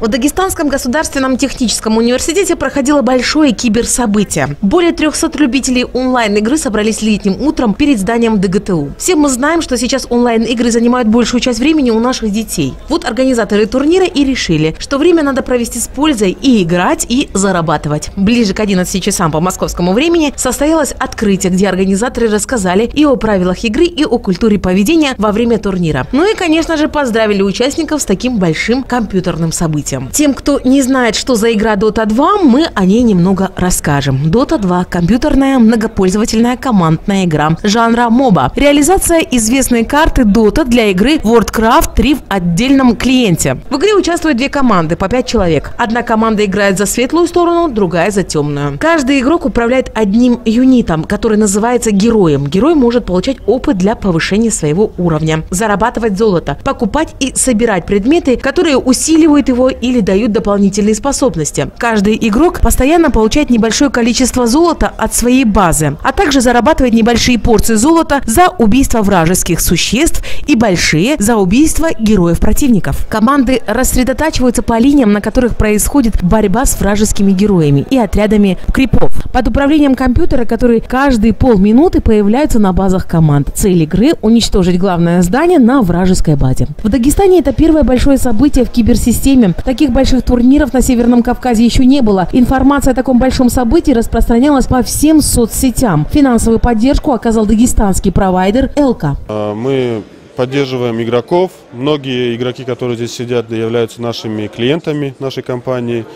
В Дагестанском государственном техническом университете проходило большое киберсобытие. Более 300 любителей онлайн-игры собрались летним утром перед зданием ДГТУ. Все мы знаем, что сейчас онлайн-игры занимают большую часть времени у наших детей. Вот организаторы турнира и решили, что время надо провести с пользой и играть, и зарабатывать. Ближе к 11 часам по московскому времени состоялось открытие, где организаторы рассказали и о правилах игры, и о культуре поведения во время турнира. Ну и, конечно же, поздравили участников с таким большим компьютерным событием событиям. Тем, кто не знает, что за игра Dota 2, мы о ней немного расскажем. Dota 2 – компьютерная многопользовательная командная игра жанра моба. Реализация известной карты Dota для игры WorldCraft 3 в отдельном клиенте. В игре участвуют две команды по 5 человек. Одна команда играет за светлую сторону, другая за темную. Каждый игрок управляет одним юнитом, который называется героем. Герой может получать опыт для повышения своего уровня, зарабатывать золото, покупать и собирать предметы, которые усиливают его или дают дополнительные способности. Каждый игрок постоянно получает небольшое количество золота от своей базы, а также зарабатывает небольшие порции золота за убийство вражеских существ и большие за убийство героев противников. Команды рассредотачиваются по линиям, на которых происходит борьба с вражескими героями и отрядами крипов. Под управлением компьютера, который каждые полминуты появляются на базах команд. Цель игры – уничтожить главное здание на вражеской базе. В Дагестане это первое большое событие в киберсистеме. Таких больших турниров на Северном Кавказе еще не было. Информация о таком большом событии распространялась по всем соцсетям. Финансовую поддержку оказал дагестанский провайдер «Элка». А, мы поддерживаем игроков. Многие игроки, которые здесь сидят, являются нашими клиентами нашей компании,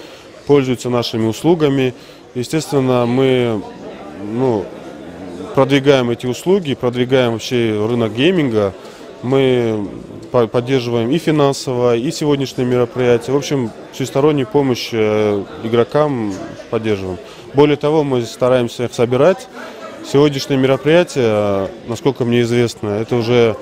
пользуются нашими услугами. Естественно, мы ну, продвигаем эти услуги, продвигаем вообще рынок гейминга. Мы поддерживаем и финансово, и сегодняшние мероприятия. В общем, всестороннюю помощь э, игрокам поддерживаем. Более того, мы стараемся их собирать. Сегодняшние мероприятия, насколько мне известно, это уже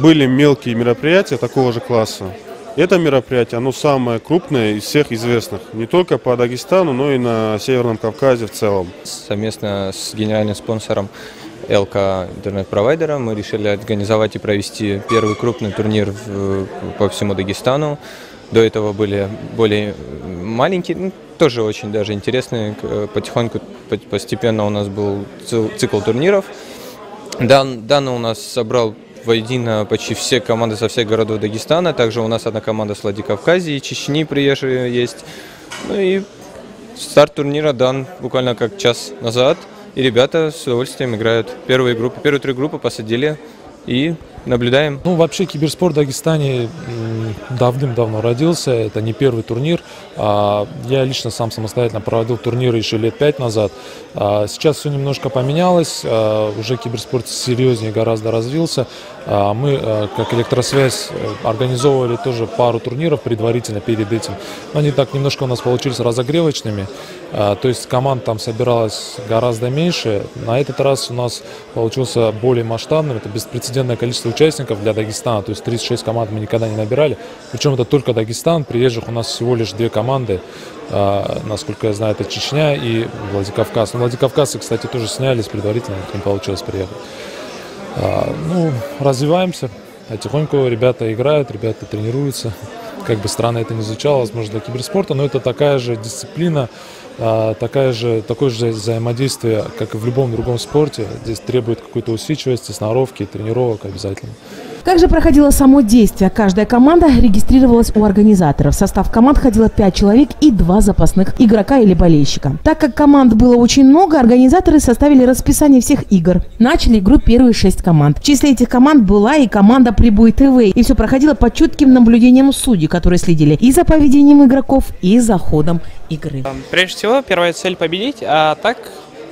были мелкие мероприятия такого же класса. Это мероприятие, оно самое крупное из всех известных, не только по Дагестану, но и на Северном Кавказе в целом. Совместно с генеральным спонсором ЛК интернет-провайдера мы решили организовать и провести первый крупный турнир в, по всему Дагестану. До этого были более маленькие, ну, тоже очень даже интересные. Потихоньку, постепенно у нас был цикл турниров. Дан, Дана у нас собрал воедино почти все команды со всех городов Дагестана. Также у нас одна команда с Владикавказии, Чечни приезжие есть. Ну и старт турнира дан буквально как час назад – и ребята с удовольствием играют. Первые группы, первые три группы посадили и наблюдаем. Ну, вообще киберспорт в Дагестане давным-давно родился. Это не первый турнир. А, я лично сам самостоятельно проводил турниры еще лет пять назад. А, сейчас все немножко поменялось. А, уже киберспорт серьезнее гораздо развился. Мы, как электросвязь, организовывали тоже пару турниров предварительно перед этим. Они так немножко у нас получились разогревочными. То есть команд там собиралось гораздо меньше. На этот раз у нас получился более масштабным. Это беспрецедентное количество участников для Дагестана, то есть 36 команд мы никогда не набирали. Причем это только Дагестан, приезжих у нас всего лишь две команды, а, насколько я знаю, это Чечня и Владикавказ. Но Владикавказцы, кстати, тоже снялись предварительно, не получилось приехать. А, ну, развиваемся, потихоньку ребята играют, ребята тренируются. Как бы странно это не звучало, возможно, для киберспорта, но это такая же дисциплина, а, такая же, такое же взаимодействие, как и в любом другом спорте. Здесь требует какой-то усидчивости, сноровки, тренировок обязательно. Как же проходило само действие? Каждая команда регистрировалась у организаторов. В состав команд ходило 5 человек и 2 запасных игрока или болельщика. Так как команд было очень много, организаторы составили расписание всех игр. Начали игру первые 6 команд. В числе этих команд была и команда Прибой ТВ. И все проходило под чутким наблюдением судей, которые следили и за поведением игроков, и за ходом игры. Прежде всего, первая цель победить, а так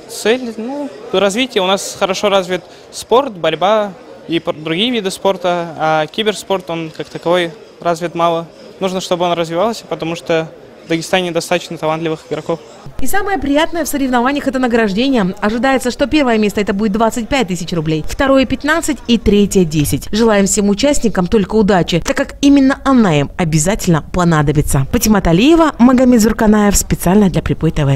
цель ну, развитие. У нас хорошо развит спорт, борьба, и другие виды спорта, а киберспорт, он как таковой развит мало. Нужно, чтобы он развивался, потому что в Дагестане достаточно талантливых игроков. И самое приятное в соревнованиях – это награждение. Ожидается, что первое место – это будет 25 тысяч рублей, второе – 15 и третье – 10. Желаем всем участникам только удачи, так как именно она им обязательно понадобится. Патимат Алиева, Магомед Зурканаев, специально для Припой ТВ.